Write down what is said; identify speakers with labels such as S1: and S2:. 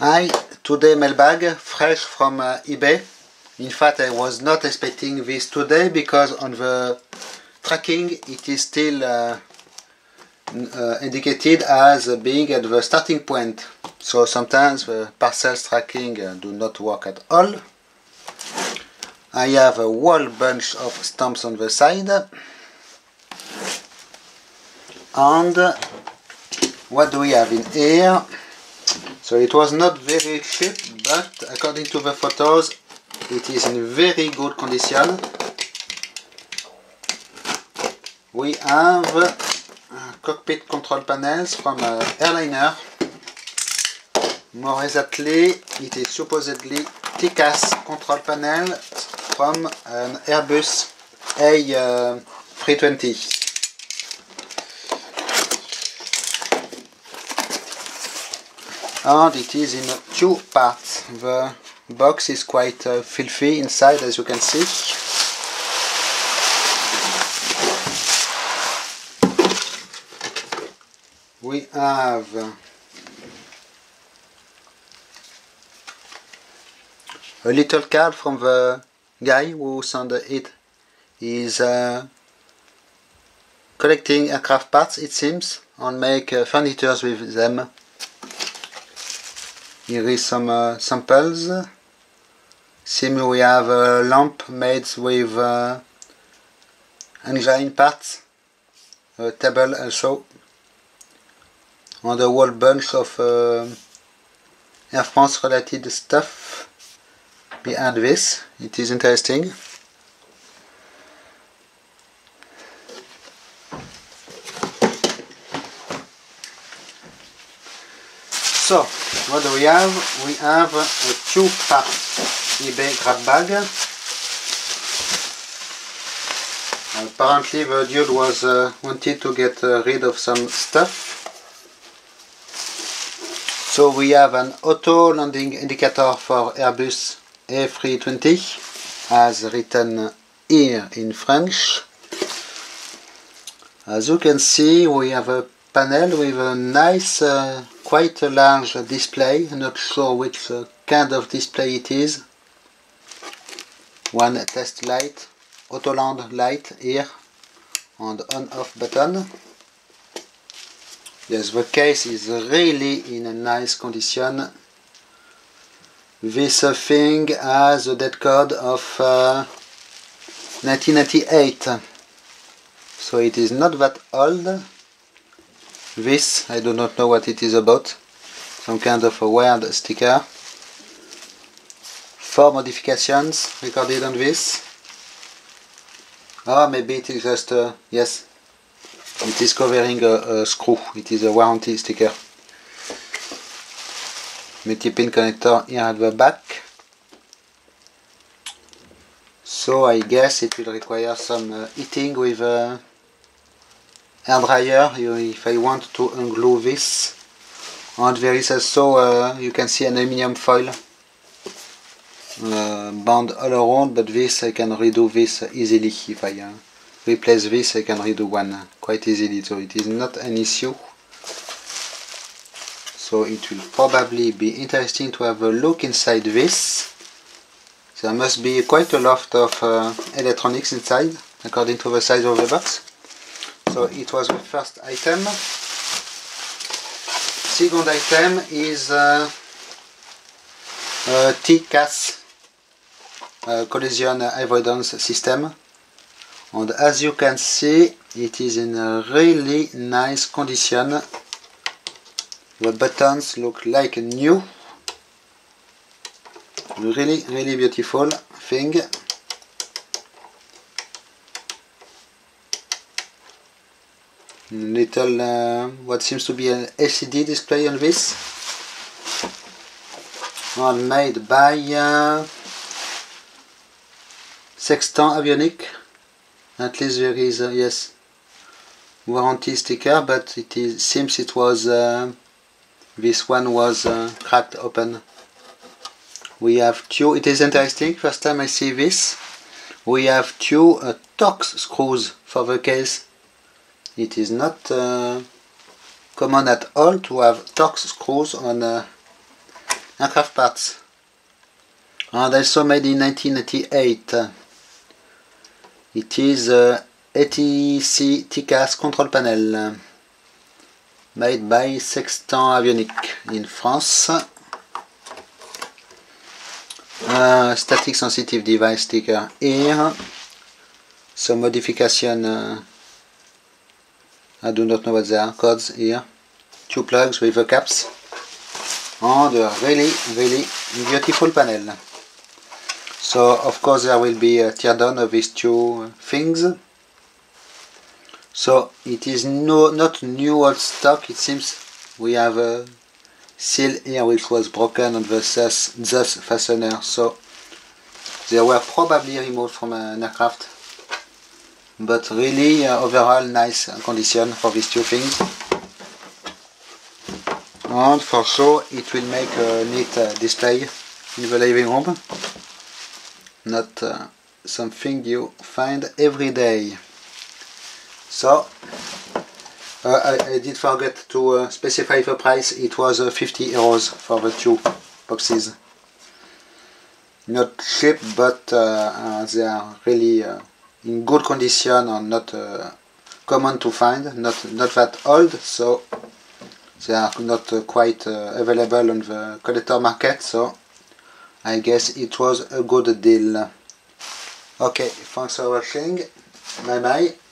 S1: Hi, today mailbag fresh from uh, eBay. In fact, I was not expecting this today because on the tracking it is still uh, uh, indicated as being at the starting point. So sometimes the parcels tracking uh, do not work at all. I have a whole bunch of stamps on the side. And what do we have in here? So it was not very cheap, but according to the photos, it is in very good condition. We have uh, cockpit control panels from an airliner. More exactly, it is supposedly TCAS control panel from an Airbus A320. And it is in two parts. The box is quite uh, filthy inside as you can see. We have a little card from the guy who sent it. He's uh, collecting aircraft parts it seems and make uh, furnitures with them. Here is some uh, samples. See we have a lamp made with uh, engine parts, a table also, and a whole bunch of uh, Air France related stuff behind this. It is interesting. So, what do we have? We have a two-part eBay grab bag. Apparently the dude was uh, wanted to get uh, rid of some stuff. So we have an auto landing indicator for Airbus A320 as written here in French. As you can see we have a panel with a nice uh, quite a large display, not sure which uh, kind of display it is. One test light, Autoland light here, and on off button. Yes, the case is really in a nice condition. This thing has a dead code of uh, 1998, so it is not that old. This, I do not know what it is about. Some kind of a weird sticker. Four modifications recorded on this. Oh, maybe it is just, uh, yes, it is covering a, a, screw. It is a warranty sticker. Multi-pin connector here at the back. So I guess it will require some uh, heating with uh, hair dryer if I want to unglue this and there is also uh, you can see an aluminium foil uh, bound all around but this I can redo this easily. If I uh, replace this I can redo one quite easily. So it is not an issue. So it will probably be interesting to have a look inside this. There must be quite a lot of uh, electronics inside according to the size of the box so it was the first item. Second item is uh, TCAS uh, collision avoidance system. And as you can see, it is in a really nice condition. The buttons look like new. Really, really beautiful thing. Little uh, what seems to be an LCD display on this. One made by uh, Sextant Avionics at least there is a, yes warranty sticker but it is seems it was uh, this one was uh, cracked open. We have two it is interesting first time I see this. We have two uh, Torx screws for the case it is not uh, common at all to have Torx screws on a aircraft parts. And also made in 1998. It is a ATC TCAS control panel made by Sextant Avionics in France. Uh, static sensitive device sticker here. Some modification, uh, I do not know what they are, codes here. Two plugs with the caps. And a really, really beautiful panel. So of course there will be a teardown of these two things. So it is no, not new old stock, it seems we have a seal here which was broken on the fastener. So they were probably removed from an aircraft. But really uh, overall nice condition for these two things. And for sure it will make a neat uh, display in the living room not uh, something you find every day. So, uh, I, I, did forget to uh, specify the price, it was uh, 50 euros for the two boxes. Not cheap, but they are really in good condition and not uh, common to find, not, not that old, so they are not uh, quite uh, available on the collector market, so I guess it was a good deal. Okay, thanks for watching. Bye bye.